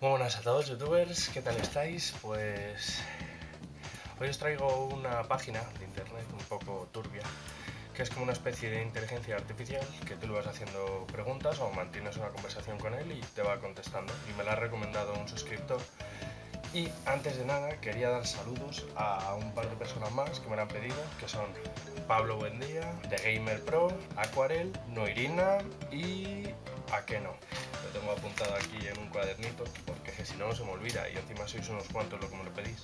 Muy buenas a todos youtubers, ¿qué tal estáis? Pues hoy os traigo una página de internet un poco turbia que es como una especie de inteligencia artificial que tú le vas haciendo preguntas o mantienes una conversación con él y te va contestando. Y me la ha recomendado un suscriptor. Y antes de nada quería dar saludos a un par de personas más que me lo han pedido que son Pablo Buendía, de Gamer Pro, Aquarel, Noirina y Akeno lo tengo apuntado aquí en un cuadernito porque si no se me olvida y encima sois unos cuantos lo que me lo pedís.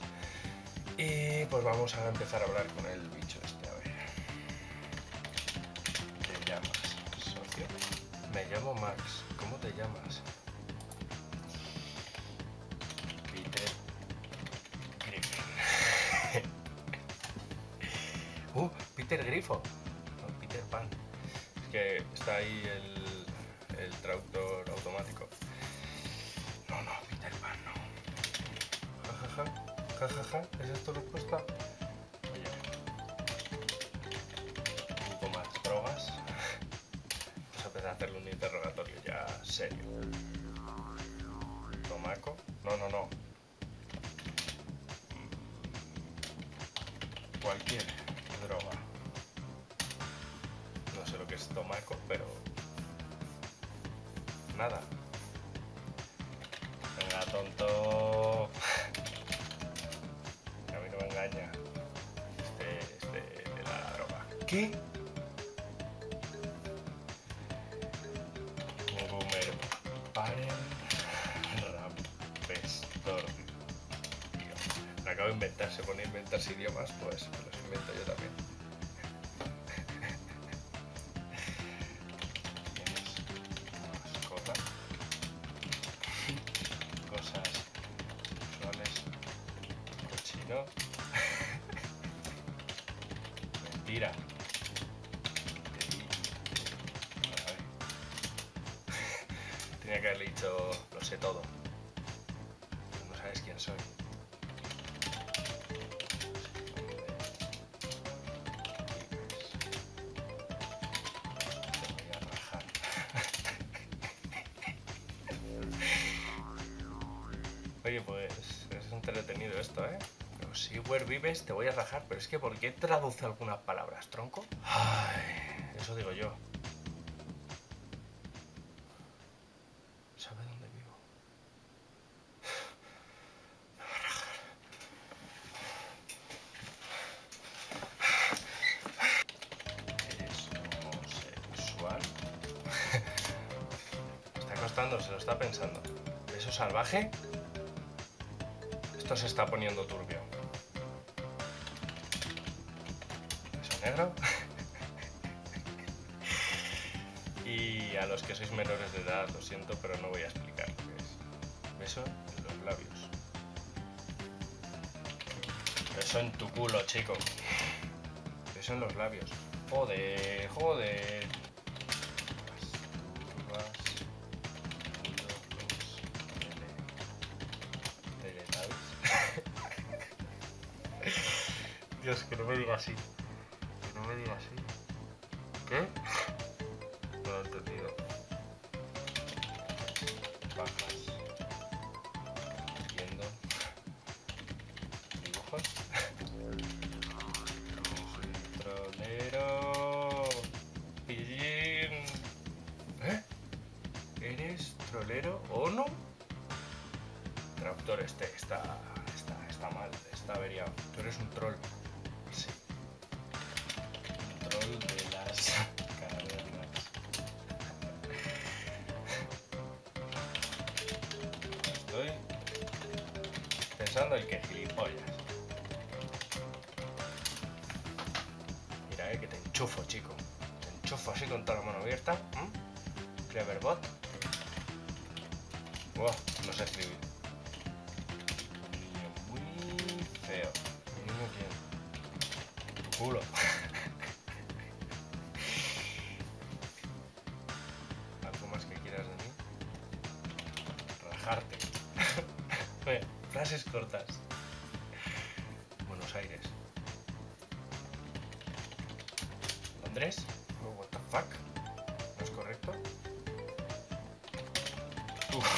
Y pues vamos a empezar a hablar con el bicho llamo Max ¿cómo te llamas? Peter Griffin uh, Peter Grifo no, Peter Pan es que está ahí el traductor automático. No, no, Peter Pan, no. Jajaja, jajaja, ¿es esto respuesta? Hacerle un interrogatorio ya serio. Tomaco. No, no, no. Cualquier droga. No sé lo que es tomaco, pero nada. Venga, tonto. A mí no me engaña. Este, este de la droga. ¿Qué? De inventar, se pone a inventarse idiomas, pues me los invento yo también. ¿no? Mentira. Tenía que haberle dicho, lo sé todo. No sabes quién soy. Oye, pues es entretenido esto, ¿eh? si where vives te voy a rajar, pero es que ¿por qué traduce algunas palabras, tronco? Eso digo yo. ¿Sabe dónde vivo? Me va a rajar. ¿Eres homosexual? está costando, se lo está pensando. ¿Eso salvaje? Esto se está poniendo turbio. negro. y a los que sois menores de edad, lo siento, pero no voy a explicar lo que es. Beso en los labios. Beso en tu culo, chico. Beso en los labios. Joder, joder. Dios, que no me diga así no me diga así. ¿Qué? No lo he entendido. Bajas. Viendo. Dibujos. Trolero. Pillín. ¿Eh? ¿Eres trolero o no? Tractor este está, está, está mal, está averiado. Tú eres un troll. De las cavernas. Estoy pensando el que gilipollas. Mira, eh, que te enchufo, chico. Te enchufo así con toda la mano abierta. ¿Mm? Cleverbot. Wow, no sé escribir. niño muy feo. niño quién? Tu frases cortas. Buenos Aires. Londres. Oh, what the fuck. ¿No es correcto?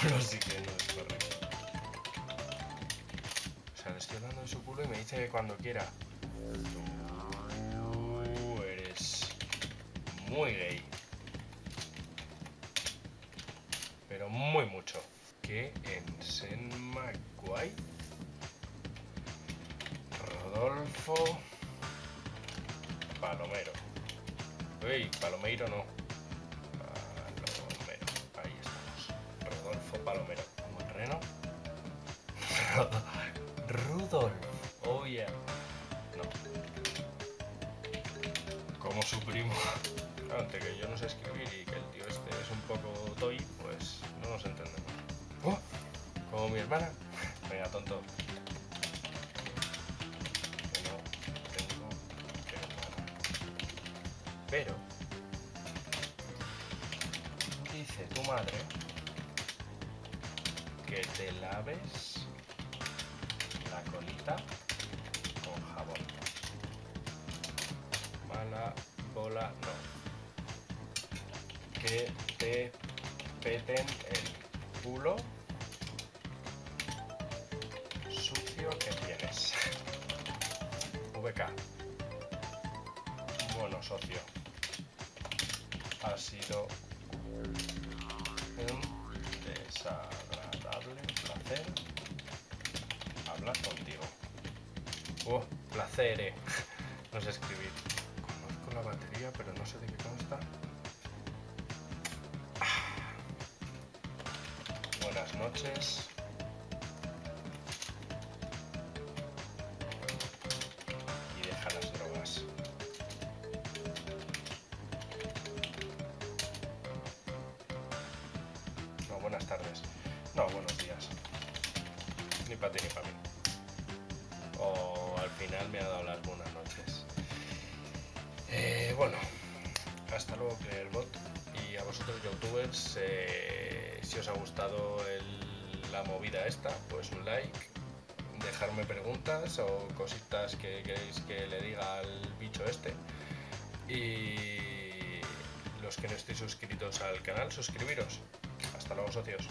No, sí que no es correcto. O sea, le estoy hablando de su culo y me dice que cuando quiera. Tú eres muy gay. Pero muy mucho. Que en Senmaguay Rodolfo Palomero. Uy, Palomero no. Palomero. Ahí estamos. Rodolfo Palomero. Como mi hermana. Venga, tonto. No tengo hermana. Pero dice tu madre que te laves la colita con jabón. Mala bola no. Que te peten el culo sucio que tienes. VK. Bueno, socio. Ha sido un desagradable placer hablar contigo. Oh, placer, eh. No sé escribir. Conozco la batería, pero no sé de qué consta. Buenas noches. Ni para ti ni para mí. O al final me ha dado las buenas noches. Eh, bueno, hasta luego, Bot Y a vosotros, youtubers, eh, si os ha gustado la movida esta, pues un like, dejarme preguntas o cositas que queréis que le diga al bicho este. Y los que no estéis suscritos al canal, suscribiros. Hasta luego, socios.